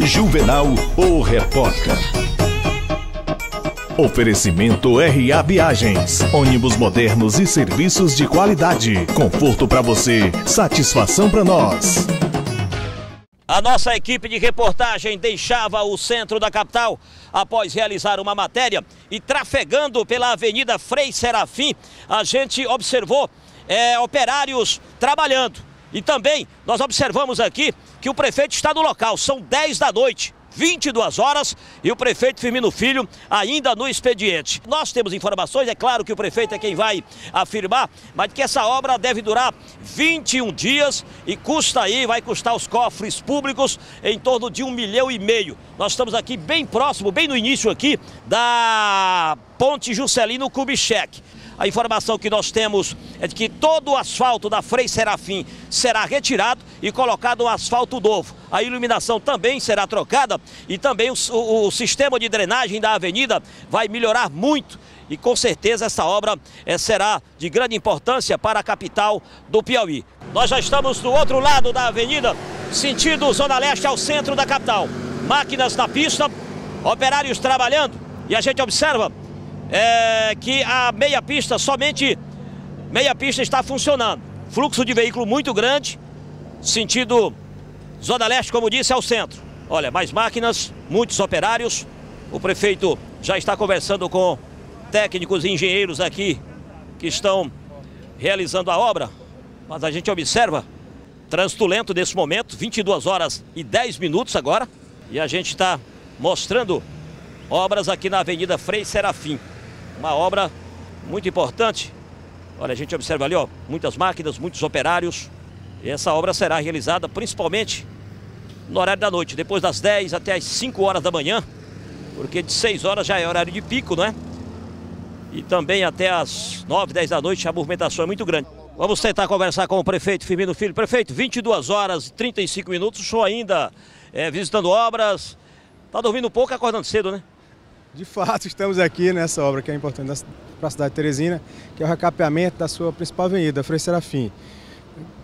Juvenal, o repórter. Oferecimento RA Viagens, ônibus modernos e serviços de qualidade. Conforto para você, satisfação para nós. A nossa equipe de reportagem deixava o centro da capital após realizar uma matéria e trafegando pela Avenida Frei Serafim, a gente observou é, operários trabalhando. E também nós observamos aqui que o prefeito está no local, são 10 da noite. 22 horas e o prefeito Firmino Filho ainda no expediente. Nós temos informações, é claro que o prefeito é quem vai afirmar, mas que essa obra deve durar 21 dias e custa aí, vai custar aos cofres públicos em torno de um milhão e meio. Nós estamos aqui bem próximo, bem no início aqui da Ponte Juscelino Kubitschek. A informação que nós temos é de que todo o asfalto da Frei Serafim será retirado e colocado um asfalto novo. A iluminação também será trocada e também o, o, o sistema de drenagem da avenida vai melhorar muito e com certeza essa obra é, será de grande importância para a capital do Piauí. Nós já estamos do outro lado da avenida, sentido Zona Leste ao centro da capital. Máquinas na pista, operários trabalhando e a gente observa é, que a meia pista, somente meia pista está funcionando. Fluxo de veículo muito grande, sentido Zona Leste, como disse, ao centro. Olha, mais máquinas, muitos operários. O prefeito já está conversando com técnicos e engenheiros aqui que estão realizando a obra. Mas a gente observa trânsito lento nesse momento, 22 horas e 10 minutos agora. E a gente está mostrando obras aqui na Avenida Frei Serafim. Uma obra muito importante. Olha, a gente observa ali, ó, muitas máquinas, muitos operários. E essa obra será realizada principalmente no horário da noite, depois das 10 até as 5 horas da manhã, porque de 6 horas já é horário de pico, não é? E também até as 9, 10 da noite a movimentação é muito grande. Vamos tentar conversar com o prefeito Firmino Filho. Prefeito, 22 horas e 35 minutos, o senhor ainda é, visitando obras. Tá dormindo pouco acordando cedo, né? De fato, estamos aqui nessa obra que é importante para a cidade de Teresina, que é o recapeamento da sua principal avenida, Frei Serafim.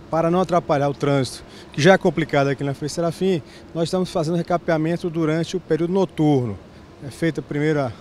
Para não atrapalhar o trânsito, que já é complicado aqui na Frei Serafim, nós estamos fazendo recapeamento durante o período noturno. É feita primeiro a,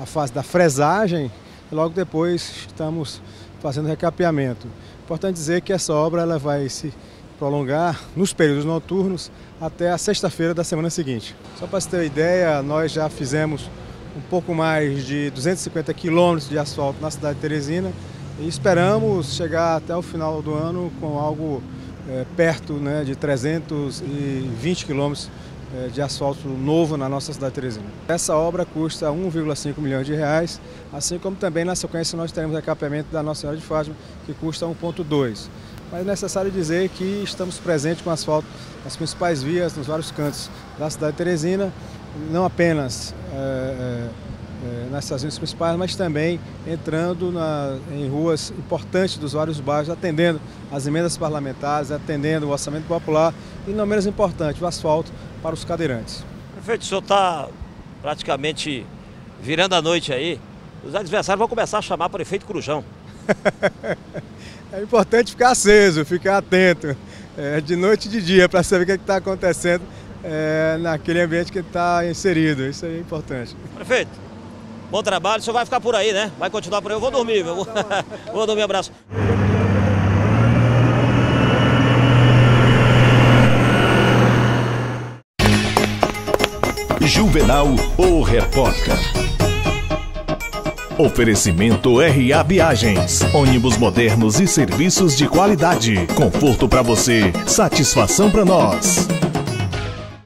a fase da fresagem e logo depois estamos fazendo recapeamento. Importante dizer que essa obra ela vai se prolongar nos períodos noturnos até a sexta-feira da semana seguinte. Só para você ter uma ideia, nós já fizemos um pouco mais de 250 quilômetros de asfalto na cidade de Teresina e esperamos chegar até o final do ano com algo é, perto né, de 320 quilômetros é, de asfalto novo na nossa cidade de Teresina. Essa obra custa 1,5 milhões de reais, assim como também na sequência nós teremos o da Nossa Senhora de Fátima, que custa 1,2. Mas é necessário dizer que estamos presentes com asfalto nas principais vias, nos vários cantos da cidade de Teresina, não apenas é, é, nas estações principais, mas também entrando na, em ruas importantes dos vários bairros, atendendo as emendas parlamentares, atendendo o orçamento popular e, não menos importante, o asfalto para os cadeirantes. Prefeito, o senhor está praticamente virando a noite aí. Os adversários vão começar a chamar prefeito Crujão. é importante ficar aceso, ficar atento, é, de noite e de dia, para saber o que é está acontecendo é, naquele ambiente que está inserido. Isso aí é importante. Prefeito, bom trabalho. O senhor vai ficar por aí, né? Vai continuar por aí. Eu vou dormir, viu? vou dormir, abraço. Juvenal, o repórter. Oferecimento RA Viagens, ônibus modernos e serviços de qualidade. Conforto para você, satisfação para nós.